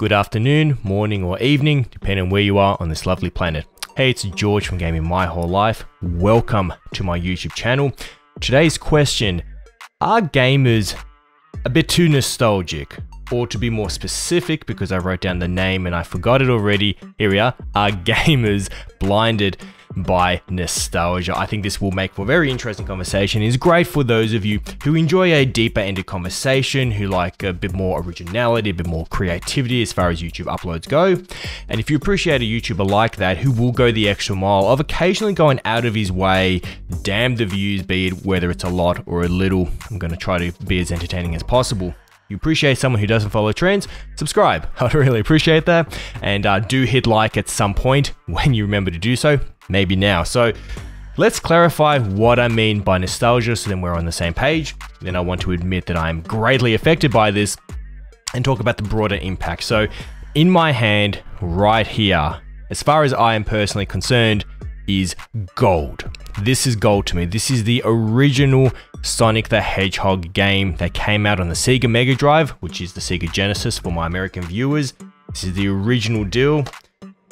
good afternoon, morning, or evening, depending on where you are on this lovely planet. Hey, it's George from Gaming My Whole Life. Welcome to my YouTube channel. Today's question Are gamers a bit too nostalgic? Or to be more specific, because I wrote down the name and I forgot it already, here we are, are gamers blinded by nostalgia. I think this will make for a very interesting conversation. It's great for those of you who enjoy a deeper ended conversation, who like a bit more originality, a bit more creativity as far as YouTube uploads go. And if you appreciate a YouTuber like that who will go the extra mile of occasionally going out of his way, damn the views, be it whether it's a lot or a little, I'm going to try to be as entertaining as possible you appreciate someone who doesn't follow trends, subscribe. I'd really appreciate that. And uh, do hit like at some point when you remember to do so maybe now. So let's clarify what I mean by nostalgia so then we're on the same page. Then I want to admit that I'm greatly affected by this and talk about the broader impact. So in my hand right here, as far as I am personally concerned, is gold. This is gold to me. This is the original Sonic the Hedgehog game that came out on the Sega Mega Drive, which is the Sega Genesis for my American viewers. This is the original deal.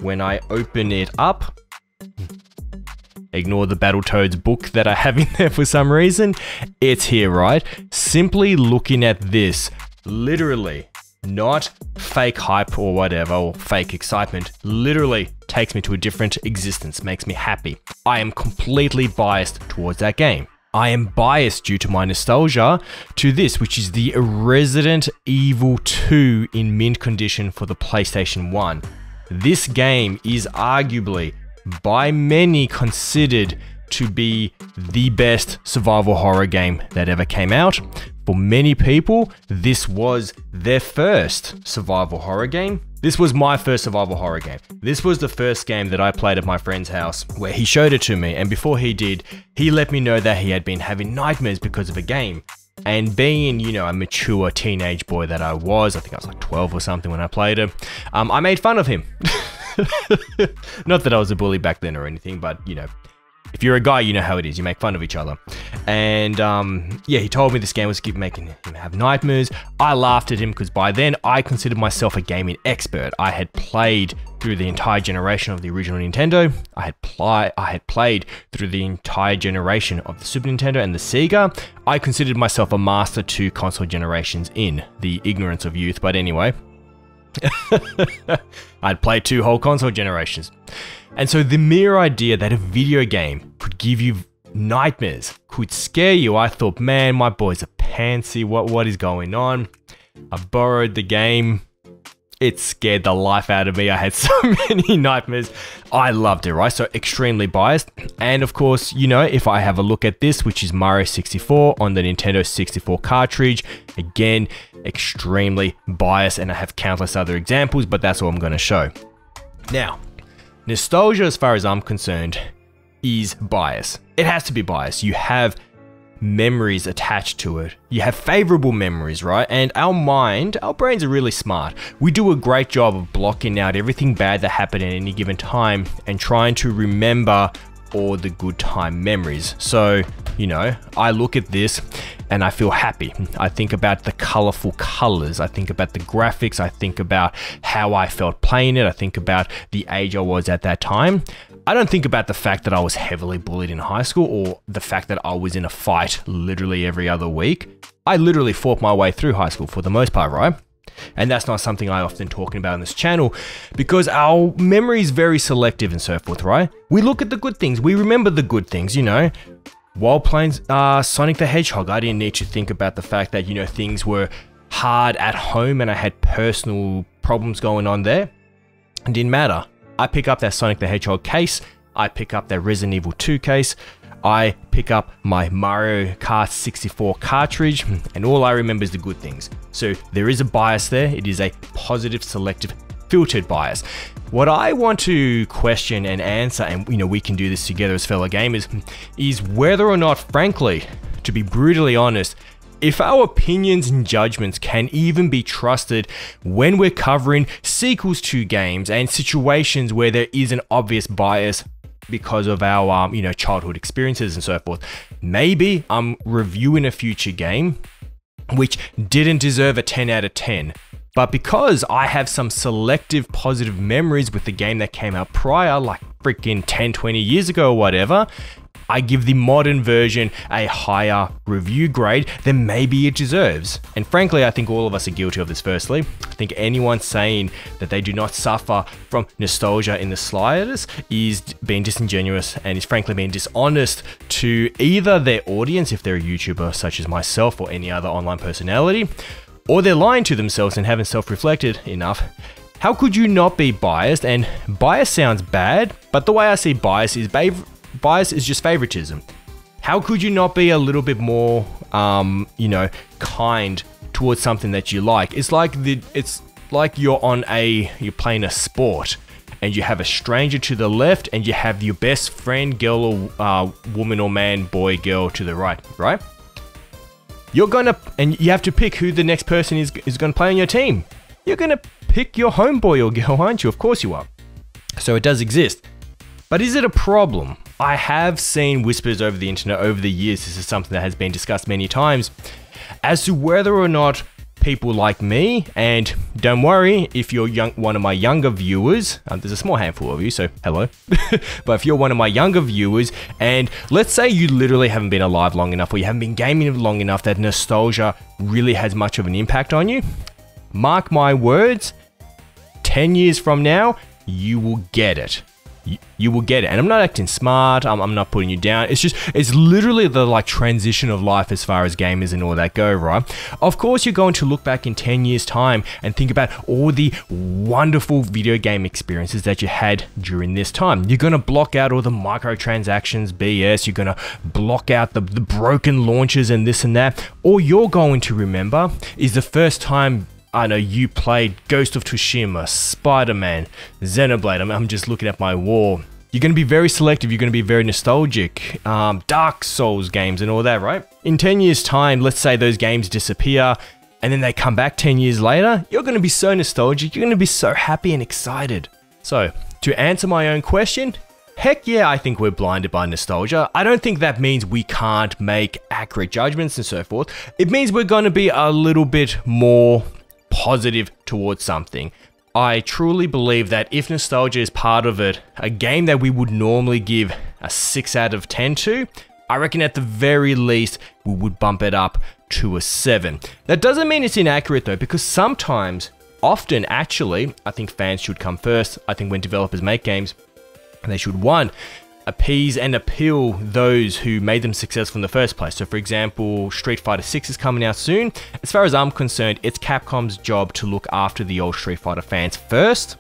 When I open it up, Ignore the Battletoads book that I have in there for some reason. It's here, right? Simply looking at this, literally, not fake hype or whatever, or fake excitement, literally takes me to a different existence, makes me happy. I am completely biased towards that game. I am biased due to my nostalgia to this, which is the Resident Evil 2 in mint condition for the PlayStation 1. This game is arguably by many considered to be the best survival horror game that ever came out. For many people, this was their first survival horror game. This was my first survival horror game. This was the first game that I played at my friend's house where he showed it to me, and before he did, he let me know that he had been having nightmares because of a game. And being, you know, a mature teenage boy that I was, I think I was like 12 or something when I played it, um, I made fun of him. Not that I was a bully back then or anything, but you know, if you're a guy, you know how it is. You make fun of each other. And um, yeah, he told me this game was making him have nightmares. I laughed at him because by then I considered myself a gaming expert. I had played through the entire generation of the original Nintendo. I had pl- I had played through the entire generation of the Super Nintendo and the Sega. I considered myself a master two console generations in the ignorance of youth. But anyway, I'd play two whole console generations. And so the mere idea that a video game could give you nightmares, could scare you, I thought, man, my boy's a pansy. What what is going on? I borrowed the game. It scared the life out of me. I had so many nightmares. I loved it, right? So extremely biased. And of course, you know, if I have a look at this, which is Mario 64 on the Nintendo 64 cartridge, again, extremely biased. And I have countless other examples, but that's all I'm going to show. Now, nostalgia, as far as I'm concerned, is bias. It has to be bias. You have memories attached to it. You have favorable memories, right? And our mind, our brains are really smart. We do a great job of blocking out everything bad that happened at any given time and trying to remember all the good time memories. So, you know, I look at this and I feel happy. I think about the colorful colors. I think about the graphics. I think about how I felt playing it. I think about the age I was at that time. I don't think about the fact that I was heavily bullied in high school or the fact that I was in a fight literally every other week. I literally fought my way through high school for the most part, right? And that's not something I often talk about on this channel because our memory is very selective and so forth, right? We look at the good things, we remember the good things, you know. While playing uh, Sonic the Hedgehog, I didn't need to think about the fact that, you know, things were hard at home and I had personal problems going on there. It didn't matter. I pick up that Sonic the Hedgehog case, I pick up that Resident Evil 2 case, I pick up my Mario Kart 64 cartridge, and all I remember is the good things. So there is a bias there, it is a positive, selective, filtered bias. What I want to question and answer, and you know, we can do this together as fellow gamers, is whether or not, frankly, to be brutally honest, if our opinions and judgments can even be trusted when we're covering sequels to games and situations where there is an obvious bias because of our um, you know childhood experiences and so forth maybe i'm reviewing a future game which didn't deserve a 10 out of 10 But because I have some selective positive memories with the game that came out prior, like freaking 10, 20 years ago or whatever, I give the modern version a higher review grade than maybe it deserves. And frankly, I think all of us are guilty of this firstly. I think anyone saying that they do not suffer from nostalgia in the slightest is being disingenuous and is frankly being dishonest to either their audience, if they're a YouTuber such as myself or any other online personality, or they're lying to themselves and haven't self-reflected enough how could you not be biased? And bias sounds bad, but the way I see bias is bias is just favoritism. How could you not be a little bit more, um, you know, kind towards something that you like? It's like the, it's like you're on a, you're playing a sport and you have a stranger to the left and you have your best friend, girl or uh, woman or man, boy, girl to the right, right? You're gonna, and you have to pick who the next person is, is gonna play on your team. You're gonna pick your homeboy or girl, aren't you? Of course you are. So it does exist. But is it a problem? I have seen whispers over the internet over the years, this is something that has been discussed many times, as to whether or not people like me, and don't worry if you're young, one of my younger viewers, um, there's a small handful of you, so hello, but if you're one of my younger viewers, and let's say you literally haven't been alive long enough, or you haven't been gaming long enough that nostalgia really has much of an impact on you, mark my words, 10 years from now, you will get it you, will get it. And I'm not acting smart. I'm, I'm not putting you down. It's just, it's literally the like transition of life as far as gamers and all that go, right? Of course, you're going to look back in 10 years time and think about all the wonderful video game experiences that you had during this time. You're going to block out all the microtransactions, BS. You're going to block out the, the broken launches and this and that. All you're going to remember is the first time I know you played Ghost of Tsushima, Spider-Man, Xenoblade. I'm, I'm, just looking at my wall. You're going to be very selective. You're going to be very nostalgic. Um, Dark Souls games and all that, right? In 10 years time, let's say those games disappear and then they come back 10 years later. You're going to be so nostalgic. You're going to be so happy and excited. So to answer my own question, Heck yeah, I think we're blinded by nostalgia. I don't think that means we can't make accurate judgments and so forth. It means we're going to be a little bit more positive towards something. I truly believe that if nostalgia is part of it, a game that we would normally give a 6 out of 10 to, I reckon at the very least we would bump it up to a 7. That doesn't mean it's inaccurate though, because sometimes, often actually, I think fans should come first. I think when developers make games, they should one, appease and appeal those who made them successful in the first place. So for example, Street Fighter 6 is coming out soon. As far as I'm concerned, it's Capcom's job to look after the old Street Fighter fans first,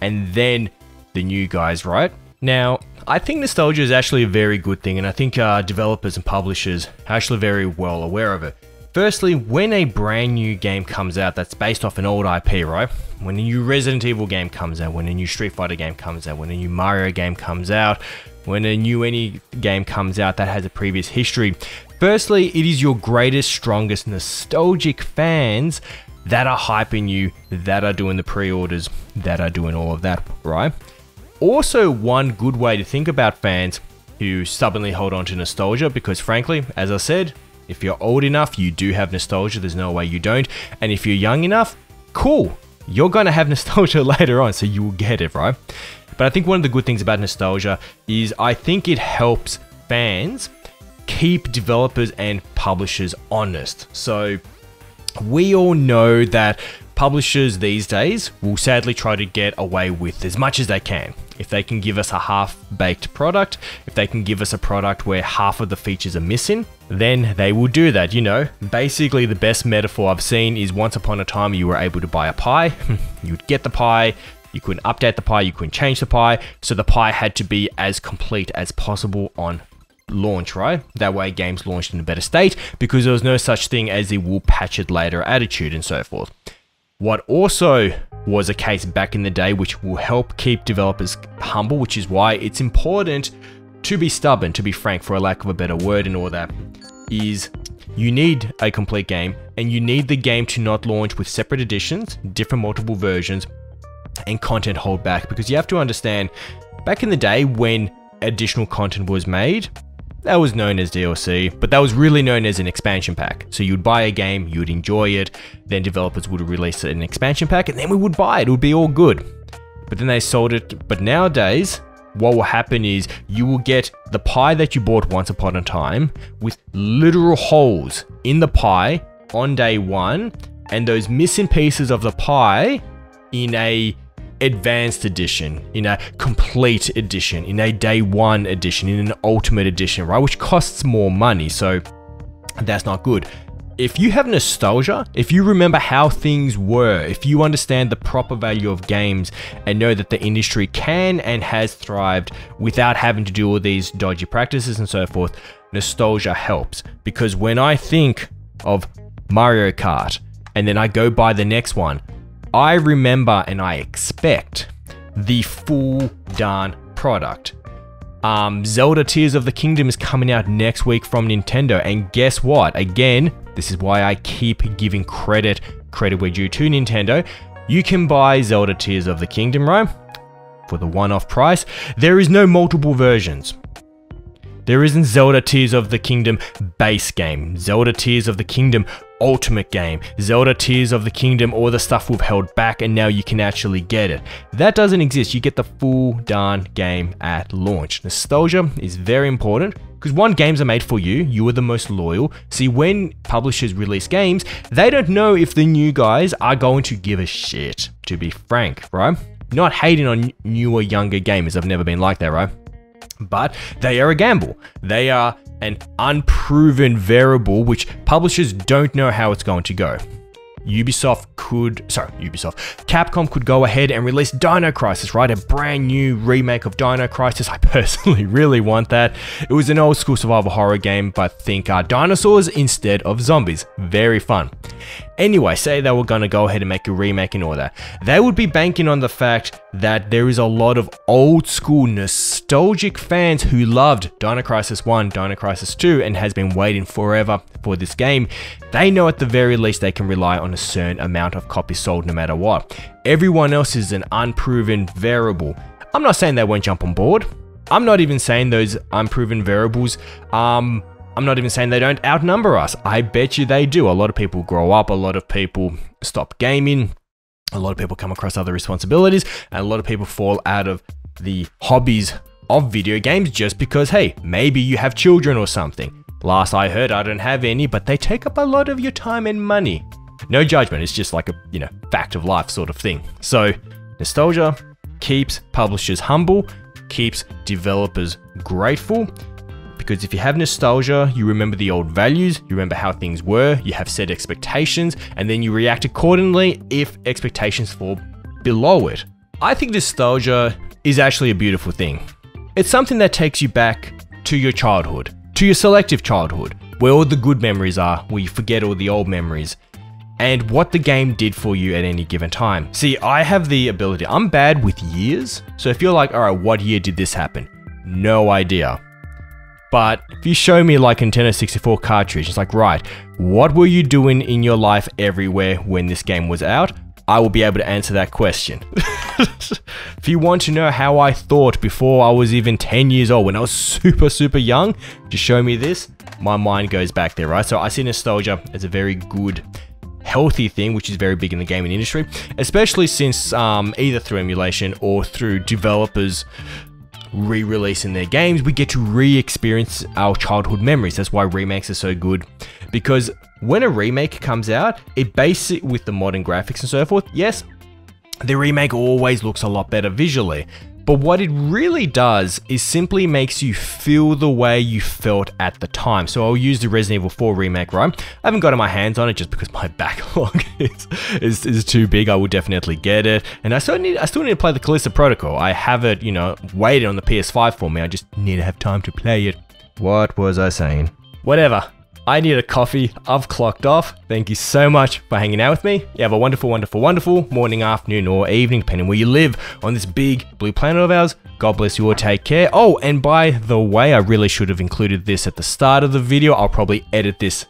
and then the new guys, right? Now, I think nostalgia is actually a very good thing, and I think uh, developers and publishers are actually very well aware of it. Firstly, when a brand new game comes out that's based off an old IP, right? When a new Resident Evil game comes out, when a new Street Fighter game comes out, when a new Mario game comes out, when a new any game comes out that has a previous history. Firstly, it is your greatest, strongest, nostalgic fans that are hyping you, that are doing the pre-orders, that are doing all of that, right? Also, one good way to think about fans who stubbornly hold on to nostalgia, because frankly, as I said, if you're old enough, you do have nostalgia, there's no way you don't. And if you're young enough, cool, you're gonna have nostalgia later on, so you will get it, right? But I think one of the good things about nostalgia is I think it helps fans keep developers and publishers honest. So we all know that publishers these days will sadly try to get away with as much as they can. If they can give us a half baked product, if they can give us a product where half of the features are missing, then they will do that. You know, basically, the best metaphor I've seen is once upon a time you were able to buy a pie, you'd get the pie, you couldn't update the pie, you couldn't change the pie, so the pie had to be as complete as possible on launch, right? That way games launched in a better state because there was no such thing as the will patch it later attitude and so forth. What also was a case back in the day which will help keep developers humble, which is why it's important to be stubborn, to be frank, for a lack of a better word and all that, is you need a complete game and you need the game to not launch with separate editions, different multiple versions, and content hold back because you have to understand back in the day when additional content was made, that was known as DLC, but that was really known as an expansion pack. So you'd buy a game, you would enjoy it, then developers would release an expansion pack, and then we would buy it. It would be all good. But then they sold it. But nowadays, what will happen is you will get the pie that you bought once upon a time with literal holes in the pie on day one, and those missing pieces of the pie in a advanced edition, in a complete edition, in a day one edition, in an ultimate edition, right? Which costs more money. So that's not good. If you have nostalgia, if you remember how things were, if you understand the proper value of games and know that the industry can and has thrived without having to do all these dodgy practices and so forth, nostalgia helps. Because when I think of Mario Kart and then I go buy the next one, I remember and I expect the full done product. Um, Zelda Tears of the Kingdom is coming out next week from Nintendo, and guess what? Again, this is why I keep giving credit, credit where due to Nintendo. You can buy Zelda Tears of the Kingdom, right? For the one-off price. There is no multiple versions. There isn't Zelda Tears of the Kingdom base game, Zelda Tears of the Kingdom Ultimate game, Zelda Tears of the Kingdom, all the stuff we've held back and now you can actually get it. That doesn't exist, you get the full darn game at launch. Nostalgia is very important because one, games are made for you, you are the most loyal. See, when publishers release games, they don't know if the new guys are going to give a shit, to be frank, right? Not hating on newer, younger gamers, I've never been like that, right? but they are a gamble. They are an unproven variable which publishers don't know how it's going to go. Ubisoft could, sorry, Ubisoft, Capcom could go ahead and release Dino Crisis, right? A brand new remake of Dino Crisis. I personally really want that. It was an old school survival horror game, but think uh, dinosaurs instead of zombies. Very fun. Anyway, say they were gonna go ahead and make a remake and all that. They would be banking on the fact that there is a lot of old school nostalgic fans who loved Dino Crisis 1, Dino Crisis 2, and has been waiting forever for this game. They know at the very least they can rely on a certain amount of copies sold no matter what. Everyone else is an unproven variable. I'm not saying they won't jump on board. I'm not even saying those unproven variables um, I'm not even saying they don't outnumber us. I bet you they do. A lot of people grow up, a lot of people stop gaming, a lot of people come across other responsibilities, and a lot of people fall out of the hobbies of video games just because, hey, maybe you have children or something. Last I heard, I don't have any, but they take up a lot of your time and money. No judgment, it's just like a, you know, fact of life sort of thing. So, nostalgia keeps publishers humble, keeps developers grateful, because if you have nostalgia, you remember the old values, you remember how things were, you have set expectations, and then you react accordingly if expectations fall below it. I think nostalgia is actually a beautiful thing. It's something that takes you back to your childhood, to your selective childhood, where all the good memories are, where you forget all the old memories, and what the game did for you at any given time. See, I have the ability, I'm bad with years, so if you're like, alright, what year did this happen? No idea. But if you show me like Nintendo 64 cartridge, it's like, right, what were you doing in your life everywhere when this game was out? I will be able to answer that question. if you want to know how I thought before I was even 10 years old, when I was super, super young, just show me this, my mind goes back there, right? So I see nostalgia as a very good healthy thing, which is very big in the gaming industry, especially since um, either through emulation or through developers re-releasing their games, we get to re-experience our childhood memories. That's why remakes are so good. Because when a remake comes out, it it with the modern graphics and so forth. Yes, the remake always looks a lot better visually. But what it really does is simply makes you feel the way you felt at the time. So I'll use the Resident Evil 4 remake, right? I haven't gotten my hands on it just because my backlog is, is, is too big. I will definitely get it. And I still need I still need to play the Callisto Protocol. I have it, you know, waited on the PS5 for me. I just need to have time to play it. What was I saying? Whatever. I need a coffee. I've clocked off. Thank you so much for hanging out with me. You have a wonderful, wonderful, wonderful morning, afternoon, or evening, depending where you live on this big blue planet of ours. God bless you all. Take care. Oh, and by the way, I really should have included this at the start of the video. I'll probably edit this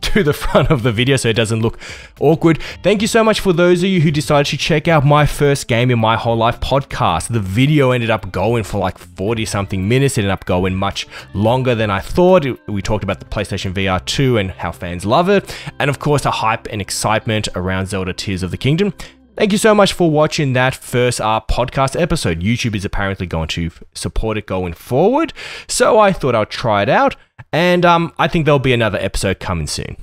to the front of the video so it doesn't look awkward. Thank you so much for those of you who decided to check out my first Gaming My Whole Life podcast. The video ended up going for like 40 something minutes. It ended up going much longer than I thought. We talked about the PlayStation VR 2 and how fans love it. And of course, the hype and excitement around Zelda Tears of the Kingdom. Thank you so much for watching that first uh, podcast episode. YouTube is apparently going to support it going forward. So I thought I'd try it out. And um, I think there'll be another episode coming soon.